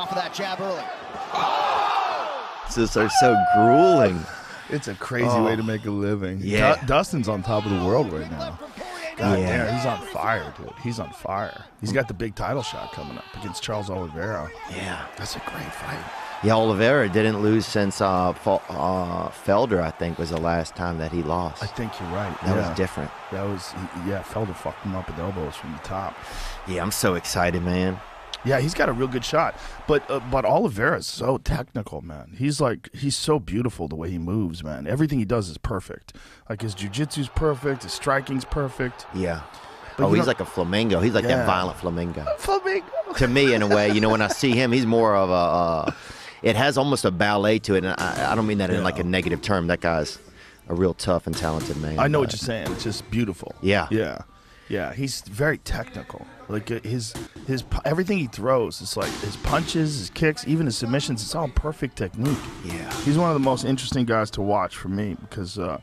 off of that jab early. Just are so grueling. It's a crazy Oh. way to make a living. Yeah. Du- Dustin's on top of the world right now. God Yeah. damn, he's on fire, dude. He's on fire. He's got the big title shot coming up against Charles Oliveira. Yeah. That's a great fight. Yeah, Oliveira didn't lose since uh, Fel- uh, Felder, I think, was the last time that he lost. I think you're right. That yeah. was different. That was yeah. Felder fucked him up with elbows from the top. Yeah, I'm so excited, man. Yeah, he's got a real good shot. But uh, but Oliveira's so technical, man. He's like he's so beautiful the way he moves, man. Everything he does is perfect. Like his jujitsu's perfect, his striking's perfect. Yeah. But oh, he's like a flamingo. He's like Yeah. that violent flamingo. Flamingo. to me, in a way, you know, when I see him, he's more of a. Uh, it has almost a ballet to it, and I, I don't mean that in like a negative term. That guy's a real tough and talented man. I know what you're saying. It's just beautiful. Yeah. Yeah. Yeah, he's very technical. Like uh, his his everything he throws, it's like his punches, his kicks, even his submissions. It's all perfect technique. Yeah. he's one of the most interesting guys to watch for me because, uh,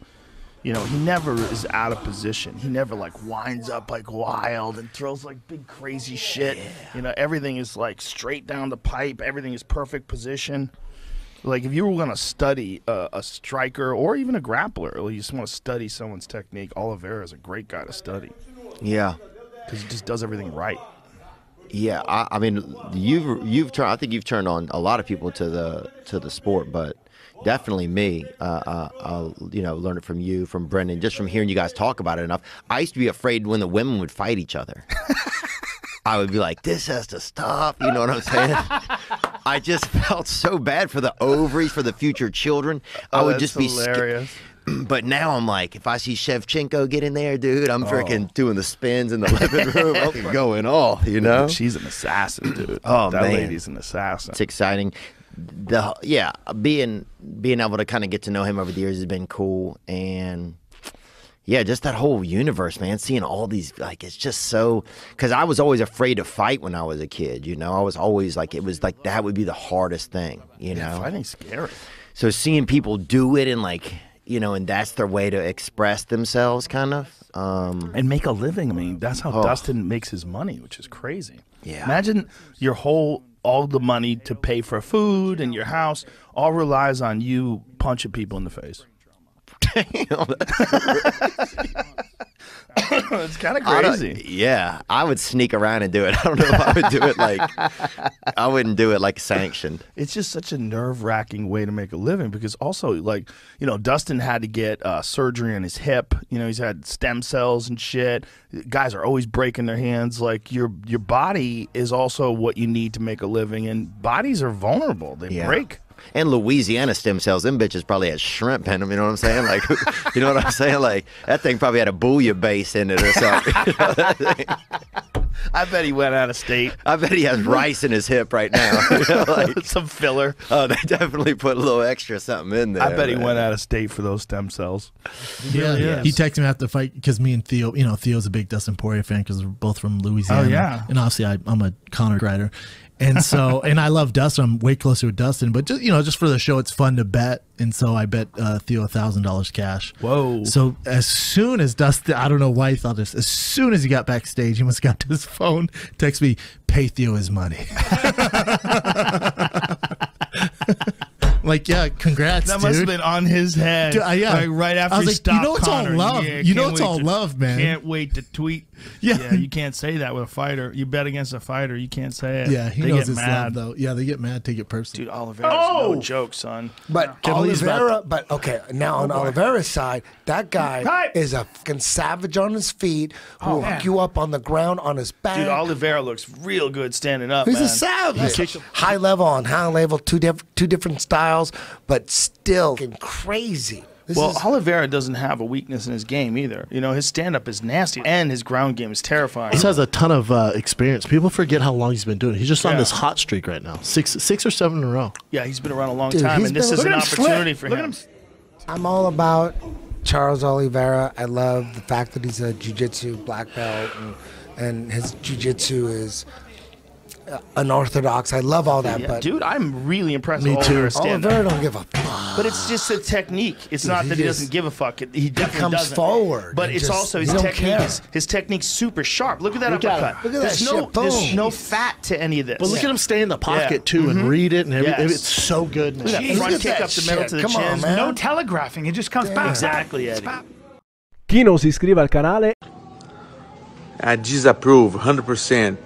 you know, he never is out of position. He never like winds up like wild and throws like big crazy shit. Yeah. You know, everything is like straight down the pipe. Everything is perfect position. Like if you were going to study a, a striker or even a grappler, or you just want to study someone's technique, Oliveira is a great guy to study Yeah. because he just does everything right. Yeah, I, I mean, you've you've turned. I think you've turned on a lot of people to the to the sport, but definitely me. Uh, uh, I'll, you know, learn it from you, from Brendan, just from hearing you guys talk about it enough. I used to be afraid when the women would fight each other. I would be like, "This has to stop." You know what I'm saying? I just felt so bad for the ovaries, for the future children. I Oh, would that's just be sca- hilarious. But now I'm like, if I see Shevchenko get in there, dude, I'm Oh. freaking doing the spins in the living room. I'm going off, you know? She's an assassin, dude. Oh, that man. lady's an assassin. It's exciting. The yeah, being being able to kind of get to know him over the years has been cool, and yeah, just that whole universe, man. Seeing all these like it's just so because I was always afraid to fight when I was a kid. You know, I was always like it was like that would be the hardest thing. You know, Yeah, know, fighting's scary. so seeing people do it and like you know, and that's their way to express themselves, kind of. Um, and make a living. I mean, that's how Oh. Dustin makes his money, which is crazy. Yeah. Imagine your whole all the money to pay for food and your house all relies on you punching people in the face. it's kind of crazy. Yeah, I would sneak around and do it. I don't know if I would do it like I wouldn't do it like sanctioned. It's just such a nerve wracking way to make a living because also like you know Dustin had to get uh, surgery on his hip. You know he's had stem cells and shit. Guys are always breaking their hands. Like your your body is also what you need to make a living, and bodies are vulnerable. They Yeah. break. And Louisiana stem cells, them bitches probably had shrimp in them. You know what I'm saying? Like, you know what I'm saying? Like that thing probably had a bouillabaisse in it or something. You know, I bet he went out of state. I bet he has rice in his hip right now. You know, like, Some filler. oh, they definitely put a little extra something in there. I bet he went out of state for those stem cells. Yeah, really he texted me after the fight because me and Theo, you know, Theo's a big Dustin Poirier fan because we're both from Louisiana. Oh, yeah. and obviously I, I'm a Conor rider, and so and I love Dustin. I'm way closer with Dustin, but just you know, just for the show, it's fun to bet, and so I bet uh, Theo a thousand dollars cash. Whoa. So as soon as Dustin, I don't know why he thought this. As soon as he got backstage, he must have got to his phone, text me, pay Theo his money. like, yeah, congrats, That dude. must have been on his head. Dude, uh, yeah. Like right after I was he like, you know it's all love. Yeah, You know it's all to- love, man. Can't wait to tweet. Yeah. you can't say that with a fighter. You bet against a fighter, you can't say it. Yeah, he they knows get it's mad. love though. Yeah, they get mad, take it personally. Dude, Oliveira's Oh! no joke, son. But Can't believe Oliveira, but okay, now oh, on Oliveira's side, that guy Right. is a fucking savage on his feet who will man. hook you up on the ground on his back. Dude, Oliveira looks real good standing up. He's man. a savage. High level on high level, two diff- two different styles, but still fucking crazy. This Well, is, Oliveira doesn't have a weakness in his game either. You know, his stand up is nasty and his ground game is terrifying. He has a ton of uh, experience. People forget how long he's been doing it. He's just on this hot streak right now. Six, six or seven in a row. Yeah, he's been around a long Dude, time, and this is an at him slip. opportunity for Look at him. him I'm all about Charles Oliveira. I love the fact that he's a jiu-jitsu black belt and, and his jiu-jitsu is uh, unorthodox. I love all that, Yeah, but dude, I'm really impressed Me with too. Oliveira don't give a fuck. But it's just a technique. It's not he that he just- doesn't give a fuck. It- He definitely comes doesn't. forward But and it's just- also he his don't technique. care. Is, his technique's super sharp. Look at that Look at uppercut. it. Look at that there's no, shit. Boom. There's no fat to any of this. But look at him stay in the pocket Yeah. too and mm-hmm. read it, and every, Yes. it's so good. Man. Look at that front look at kick that up the middle shit. to the Come on, chin. man. No telegraphing, it just comes back. Exactly, Eddie. Chi non si iscrive al canale I disapprove 100%.